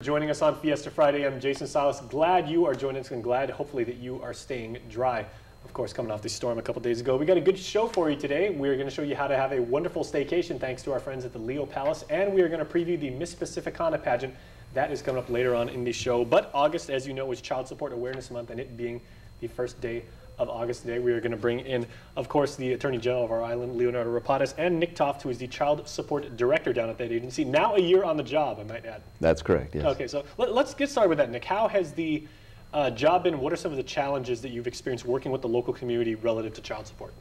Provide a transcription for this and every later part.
Joining us on Fiesta Friday, I'm Jason Salas. Glad you are joining us and glad, hopefully, that you are staying dry. Of course, coming off the storm a couple days ago. We got a good show for you today. We're going to show you how to have a wonderful staycation thanks to our friends at the Leo Palace, and we are going to preview the Miss Pacificana pageant. That is coming up later on in the show. But August, as you know, is Child Support Awareness Month, and it being the first day of August today. We are going to bring in, of course, the Attorney General of our island, Leonardo Rapadas, and Nick Toft, who is the Child Support Director down at that agency. Now a year on the job, I might add. That's correct, yes. Okay, so let, us get started with that, Nick. How has the uh, job been? What are some of the challenges that you've experienced working with the local community relative to child support?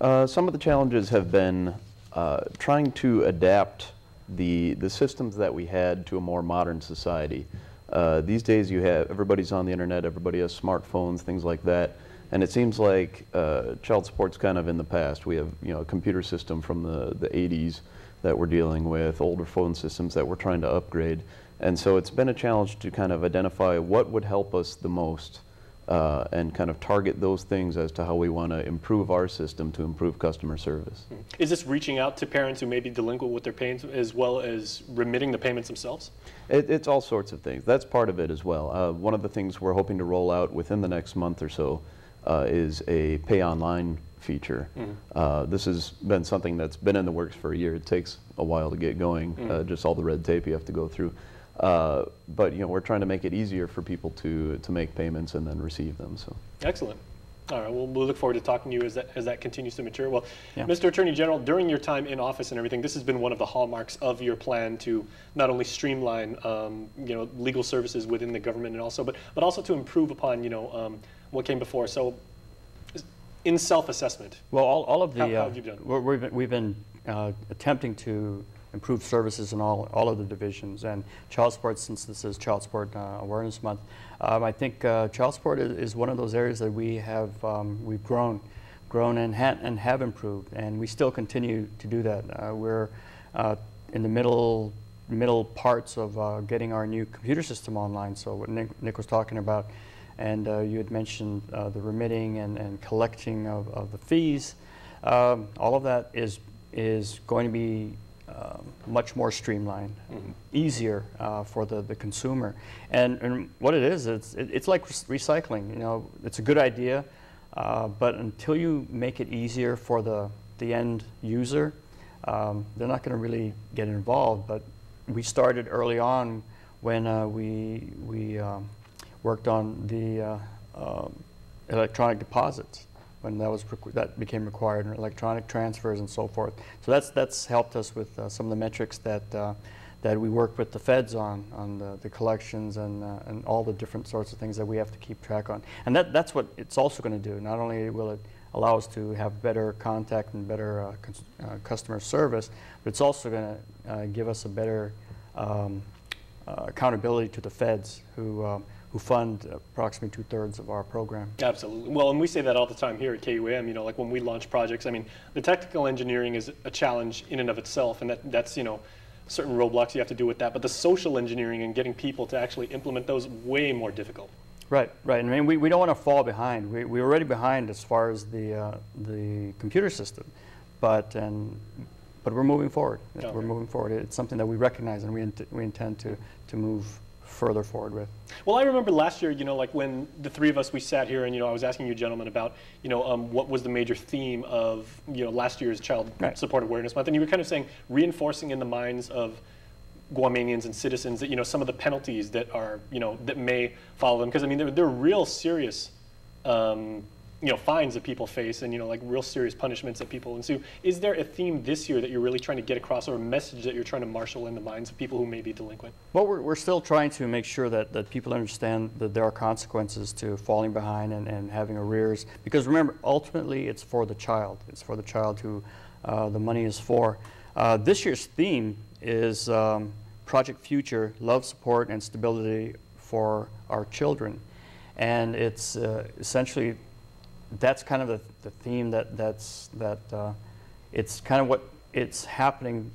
Uh, some of the challenges have been uh, trying to adapt the, the systems that we had to a more modern society. Uh, these days you have, everybody's on the internet, everybody has smartphones, things like that. And it seems like uh, child support's kind of in the past. We have you know a computer system from the, the 80s that we're dealing with, older phone systems that we're trying to upgrade. And so it's been a challenge to kind of identify what would help us the most uh, and kind of target those things as to how we want to improve our system to improve customer service. Hmm. Is this reaching out to parents who may be delinquent with their payments as well as remitting the payments themselves? It, it's all sorts of things. That's part of it as well. Uh, one of the things we're hoping to roll out within the next month or so uh, is a pay online feature. Mm. Uh, this has been something that's been in the works for a year. It takes a while to get going, mm. uh, just all the red tape you have to go through. Uh, but you know, we're trying to make it easier for people to to make payments and then receive them. So excellent. All right, well, we'll look forward to talking to you as that, as that continues to mature. Well, yeah. Mr. Attorney General, during your time in office and everything, this has been one of the hallmarks of your plan to not only streamline, um, you know, legal services within the government and also, but, but also to improve upon, you know, um, what came before. So, in self-assessment, well, all, all of the, how, how have you done? Uh, we've been, we've been uh, attempting to improve services in all, all of the divisions. And child support, since this is Child Support uh, Awareness Month, um, I think uh, child support is, is, one of those areas that we have um, we've grown, grown and, ha and have improved, and we still continue to do that. Uh, we're uh, in the middle middle parts of uh, getting our new computer system online. So what Nick, Nick was talking about, and uh, you had mentioned the remitting and, and collecting of, of the fees. Um, all of that is is going to be um, much more streamlined, mm -hmm. easier uh, for the, the consumer. And, and what it is, it's, it, it's like recycling. You know, it's a good idea, uh, but until you make it easier for the, the end user, um, they're not going to really get involved. But we started early on when uh, we, we um, worked on the uh, um, electronic deposits when that was that became required, and electronic transfers and so forth. So that's that's helped us with uh, some of the metrics that uh, that we work with the feds on on the, the collections and uh, and all the different sorts of things that we have to keep track on. And that that's what it's also going to do. Not only will it allow us to have better contact and better uh, uh, customer service, but it's also going to uh, give us a better um, accountability to the feds who um, who fund approximately two-thirds of our program. Absolutely. Well, and we say that all the time here at KUAM, you know, like when we launch projects, I mean, the technical engineering is a challenge in and of itself, and that, that's, you know, certain roadblocks you have to do with that, but the social engineering and getting people to actually implement those way more difficult. Right, right. I mean, we, we don't want to fall behind. We, we're already behind as far as the, uh, the computer system, but, and, but we're moving forward. Okay. We're moving forward. It's something that we recognize and we, int we intend to, to move further forward with. Well, I remember last year, you know, like when the three of us, we sat here and, you know, I was asking you gentlemen about, you know, um, what was the major theme of, you know, last year's Child right. Support Awareness Month. And you were kind of saying reinforcing in the minds of Guamanians and citizens that, you know, some of the penalties that are, you know, that may follow them. Because, I mean, they're, they're real serious um, you know, fines that people face and, you know, like real serious punishments that people ensue. Is there a theme this year that you're really trying to get across or a message that you're trying to marshal in the minds of people who may be delinquent? Well, we're, we're still trying to make sure that, that people understand that there are consequences to falling behind and, and having arrears. Because remember, ultimately it's for the child. It's for the child who uh, the money is for. Uh, this year's theme is um, Project Future, Love, Support, and Stability for Our Children. And it's uh, essentially that's kind of the, the theme that that's that uh, it's kind of what it's happening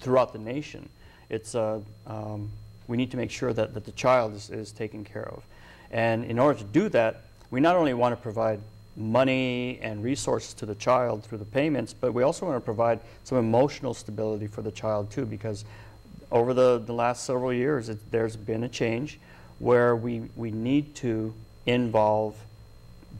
throughout the nation. It's uh, um, we need to make sure that, that the child is, is taken care of. And in order to do that, we not only want to provide money and resources to the child through the payments, but we also want to provide some emotional stability for the child too, because over the, the last several years, it, there's been a change where we, we need to involve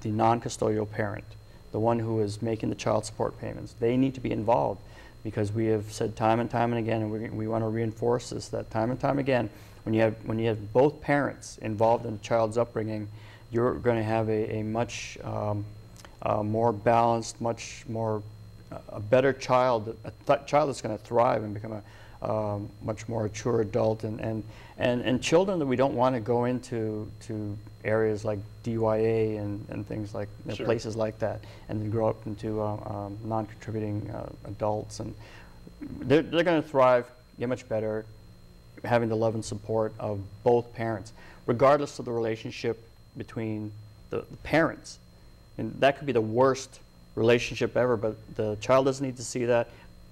the non-custodial parent, the one who is making the child support payments. They need to be involved because we have said time and time and again, and we, we want to reinforce this, that time and time again, when you have, when you have both parents involved in a child's upbringing, you're going to have a, a much um, uh, more balanced, much more, a better child, a th child that's going to thrive and become a um, much more mature adult, and, and, and, and children that we don't want to go into to areas like DYA and, and things like you know, Sure. places like that, and then grow up into uh, um, non-contributing uh, adults, and they're, they're going to thrive, get much better, having the love and support of both parents, regardless of the relationship between the, the parents. And that could be the worst relationship ever, but the child doesn't need to see that.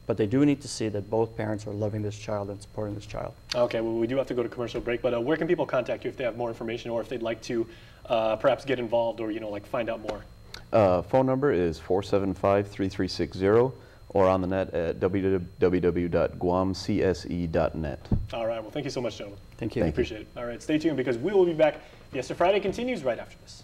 But they do need to see that both parents are loving this child and supporting this child. Okay, well, we do have to go to commercial break, but uh, where can people contact you if they have more information or if they'd like to uh, perhaps get involved or, you know, like find out more? Uh, phone number is 475-3360 or on the net at www.guamcse.net. All right, well, thank you so much, gentlemen. Thank you. We appreciate it. All right, stay tuned because we will be back. Fiesta Friday continues right after this.